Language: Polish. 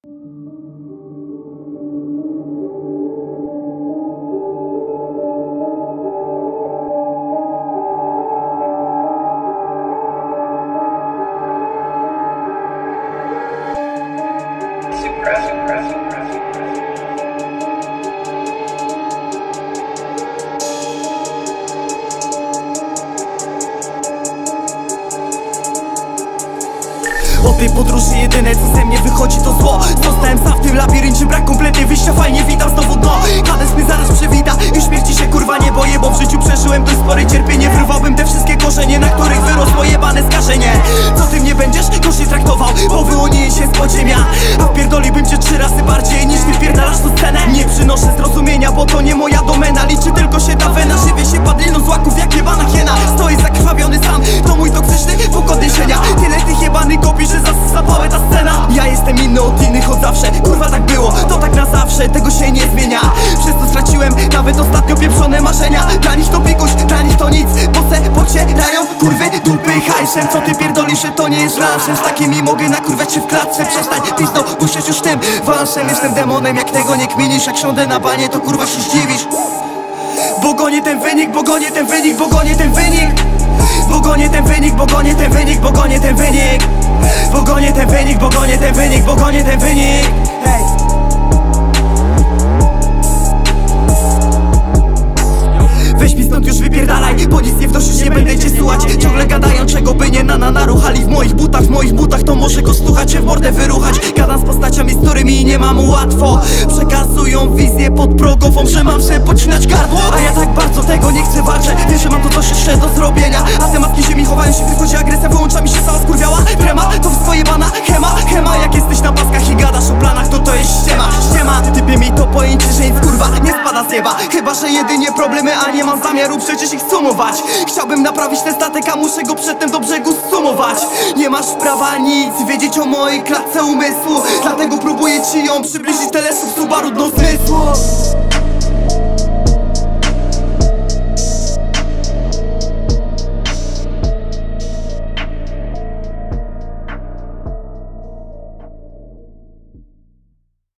Suppress, suppress, suppress, tej podróży jedyne co ze mnie wychodzi to zło. Zostałem sam w tym labiryncie, brak kompletnie wyjścia Fajnie witam znowu dno. Hades mnie zaraz przewida i śmierci się kurwa nie boję Bo w życiu przeżyłem dość spore cierpienie. Wyrwałbym te wszystkie korzenie, na których wyrosło jebane skażenie. Co ty mnie będziesz gorzej traktował, bo wyłonię się z podziemia. A wpierdolibym cię trzy razy bardziej niż ty wpierdalasz tu scenę. Nie przynoszę zrozumienia, bo to nie moja domena Liczy tylko się ta cała ta scena. Ja jestem inny od innych od zawsze. Kurwa tak było, to tak na zawsze. Tego się nie zmienia. Przez to straciłem. Nawet ostatnio pieprzone marzenia. Dla nich to pikuś, dla nich to nic. Bo se pocierają kurwy dupy hajsem. Co ty pierdolisz, że to nie jest lansem Z takimi mogę nakurwać się w klatce Przestań pizdo, musisz już tym walsem. Jestem demonem, jak tego nie kminisz. Jak siądę na banie, to kurwa się zdziwisz. Bo gonię ten wynik, bo gonię ten wynik, bo gonię ten wynik. Bo gonię ten wynik, bo gonię ten wynik, bo gonię ten wynik gonię ten wynik, bo gonię ten wynik, bo gonię ten wynik. Hej Weź stąd już wypierdalaj, bo nic nie wnosisz, nie będę cię słuchać. Ciągle gadają, czego by nie na na naruchali W moich butach, w moich butach, to może go słuchać, się w mordę wyruchać. Gadam z postaciami, z którymi nie mam łatwo. Przekazują wizję podprogową, że mam sobie pocinać gardło A ja tak bardzo tego nie chcę walczę, wiesz, że mam tu coś jeszcze do zrobienia. A te matki ziemi chowają się, wychodzi agresja, wyłącza mi się cała skurwiała. Trema, to wszystko jebana, chema, chema. Jak jesteś na paskach i gadasz o planach, to to jest ściema Ściema, typie mi to pojęcie, że nic kurwa nie spada z nieba. Chyba, że jedynie problemy, a nie mam zamiaru przecież ich sumować. Chciałbym naprawić ten statek, a muszę go przedtem do brzegu sumować Nie masz prawa nic wiedzieć o mojej klatce umysłu. Dlatego próbuję ci ją przybliżyć telesób Subaru do zmysłu